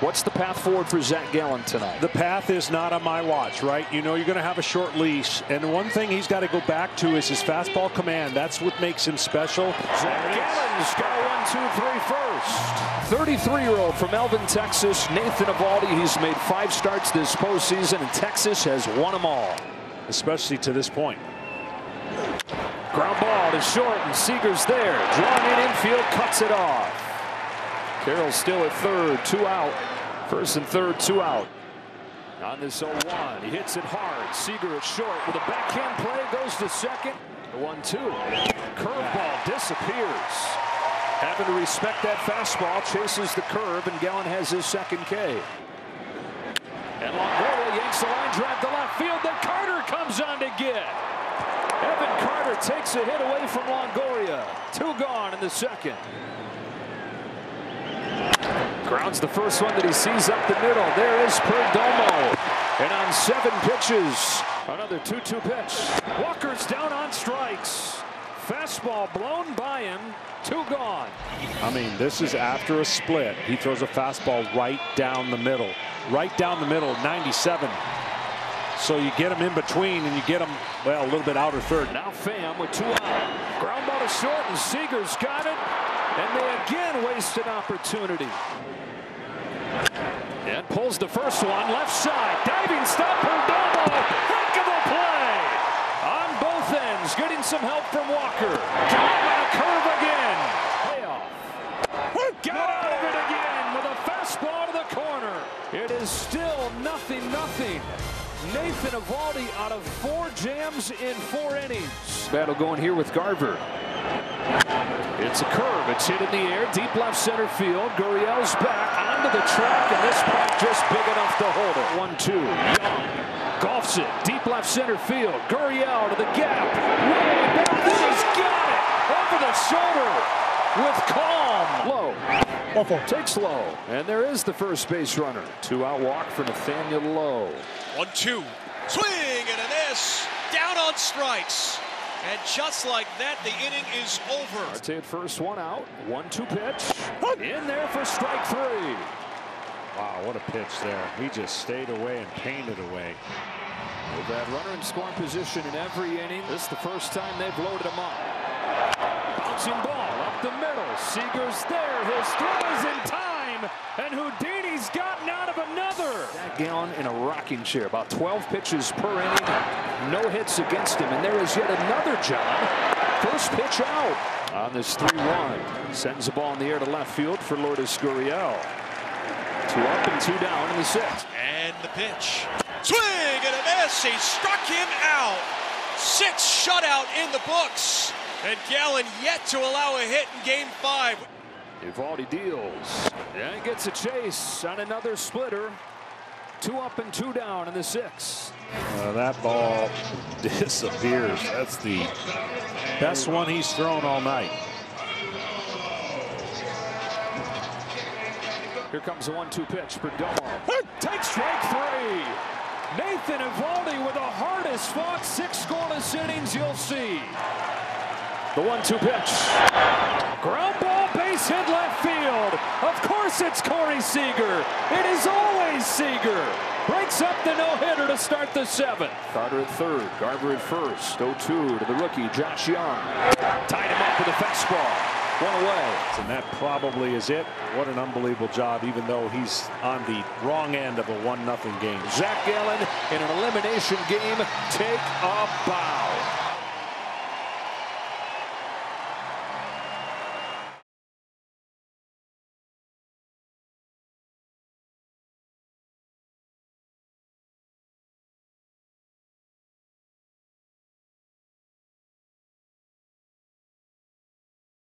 What's the path forward for Zac Gallen tonight? The path is not on my watch, right? You know you're going to have a short leash. And the one thing he's got to go back to is his fastball command. That's what makes him special. Zac Gallen's got a one, two, three first. 33-year-old from Alvin, Texas, Nathan Eovaldi. He's made five starts this postseason, and Texas has won them all. Especially to this point. Ground ball to short, and Seager's there. Drawn in infield, cuts it off. Carroll still at third, two out. First and third, two out. On this 0-1, he hits it hard. Seager at short with a backhand play, goes to second. The 1-2. Curveball disappears. Having to respect that fastball, chases the curve, and Gallen has his second K. And Longoria yanks the line drive to left field. Then Carter comes on to get. Evan Carter takes a hit away from Longoria. Two gone in the second. Grounds the first one that he sees up the middle. There is Perdomo. And on seven pitches, another 2-2 pitch. Walker's down on strikes. Fastball blown by him. Two gone. I mean, this is after a split. He throws a fastball right down the middle. Right down the middle, 97. So you get him in between and you get him, well, a little bit outer third. Now Pham with two out. Ground ball to short and Seager's got it. And they again waste an opportunity. And pulls the first one left side. Diving stop Perdomo. Heck of a play. On both ends. Getting some help from Walker. Got on a curve again. Payoff. Got out of it again with a fastball to the corner. It is still nothing nothing. Nathan Eovaldi out of four jams in four innings. Battle going here with Garver. It's a curve. It's hit in the air. Deep left center field. Gurriel's back onto the track, and this puck just big enough to hold it. One, two. Jung golfs it. Deep left center field. Gurriel to the gap. Way back. He's got it. Over the shoulder with calm. Low. Takes low. And there is the first base runner. Two out walk for Nathaniel Lowe. One, two. Swing and a miss. Down on strikes. And just like that, the inning is over. Marte at first, one out. One two pitch. In there for strike three. Wow, what a pitch there. He just stayed away and painted away. With that runner in scoring position in every inning. This is the first time they've loaded him up. Bouncing ball up the middle. Seager's there. His throw is in time. And Houdini's gotten out of another. That Gallen in a rocking chair. About 12 pitches per inning. No hits against him. And there is yet another John. First pitch out on this 3-1. Sends the ball in the air to left field for Lourdes Gurriel. Two up and two down in the sixth. And the pitch. Swing and a miss. He struck him out. Six shutout in the books. And Gallen yet to allow a hit in game five. Eovaldi deals. And gets a chase on another splitter. Two up and two down in the sixth. Uh, that ball disappears. That's the best one he's thrown all night. Here comes the one-two pitch Perdomo. Take strike three. Nathan Eovaldi with the hardest fought six scoreless innings you'll see. The one-two pitch. Ground ball, base hit left field. Of course it's Corey Seager. It is always Seager. Breaks up the no-hitter to start the seventh. Carter at third, Garver at first. 0-2 to the rookie, Josh Jung. Tied him up with a fastball. One away. And that probably is it. What an unbelievable job, even though he's on the wrong end of a 1-0 game. Zac Gallen in an elimination game. Take a bow.